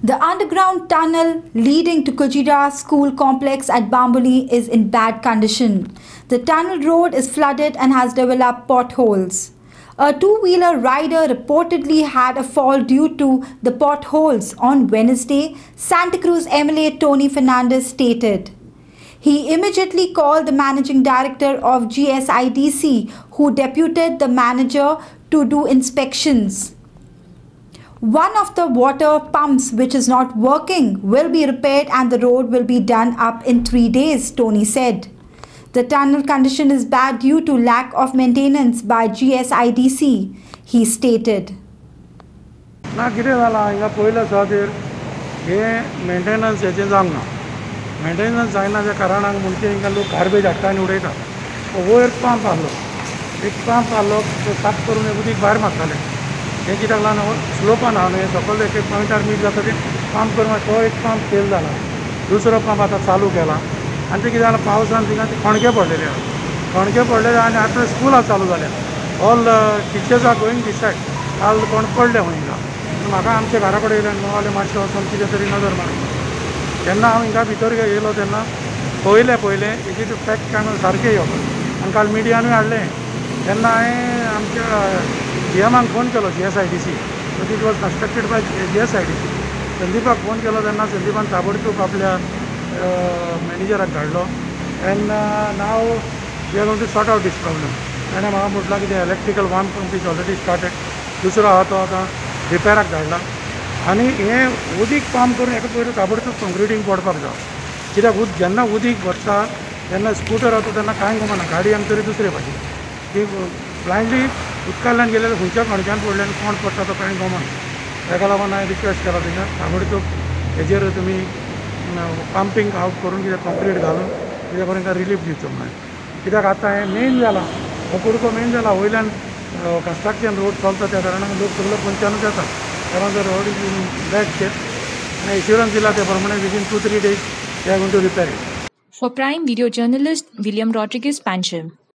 The underground tunnel leading to Kujira School complex at Bambuli is in bad condition. The tunnel road is flooded and has developed potholes. A two wheeler rider reportedly had a fall due to the potholes on Wednesday, Santa Cruz MLA Tony Fernandez stated. He immediately called the managing director of GSIDC, who deputed the manager to do inspections One of the water pumps which is not working will be repaired and the road will be done up in three days, Tony said. The tunnel condition is bad due to lack of maintenance by GSIDC, he stated. ना कितें जालां हिंगा पयल्या सुवातेर हे maintenance हेचें जावंक ना maintenance जायना त्या कारणाक म्हणजे हिंगा लोक गार्बेज हाडटा आनी उडयतात वयर पंप आहलो एक पंप आहलो तो साफ करून हे उदीक भायर मारताले हे कित्याक लागून स्लोपान आहा न्हू हे सकयल एक एक पॉयंटार मीट जाता ते पंप करून तो एक पंप फेल जाला दुसरो पंप आतां चालू केला. आनी ते कितें जालां पावसान थिंगा ते खणके पडलेले आहा खणके पडलेले आनी आतां स्कुलां चालू जाल्या all teachers are going decide काल कोण पडले खंय हिंगा म्हाका आमच्या घरा कडेन येयले न्हू जाल्यार मातशें वचून कितें तरी नजर मारप जेन्ना हांव हिंगा भितर येयलो तेन्ना पयलें पयलें एक फॅक्ट कांय सारकें येवप आनी काल मिडियानूय हाडलें तेन्ना हांवें आमच्या जी एमाक फोन केलो G S I D C but it was constructed by G S I D C संदीपाक phone केलो तेन्ना संदीपान ताबडतोब आपल्या मॅनेजराक धाडलो and now we are gone to sort out this problem ताणें म्हाका म्हटलां की electrical one pump is already started दुसरो आहा तो आतां रिपेराक धाडला आनी हें उदीक पाम करून एका पयलीं ताबडतोब कॉन्क्रिटींग पडपाक जाय कित्याक उद जेन्ना उदीक भरता तेन्ना स्कूटर वता तेन्ना कांय गमना गाडी आमी तरी दुसरे भाशेन ती ब्लायंडली उदकांतल्यान गेल्यार खंयच्या खणक्यान पडल्यान कोण पडटा तो कांय गमना ताका लागून हांवें रिक्वेस्ट केला तेंच्या ताबडतोब हेजेर तुमी पंपींग आउट करून कितें कॉन्क्रीट घालून कितें करून ताका रिलीफ दिवचो म्हणून कित्याक आतां हें मेन जालां हो कुडको मेन जाला वयल्यान कन्स्ट्रक्शन रोड चलता त्या कारणान लोक सगळो पंचानूच येता कारण जर road is in bad shape आनी इन्शुरन्स दिला त्या प्रमाणे within two three days they are going to repair for Prime Video journalist William William pension